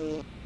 Mm.